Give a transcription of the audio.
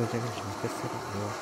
소재를 좀 뺐으라고.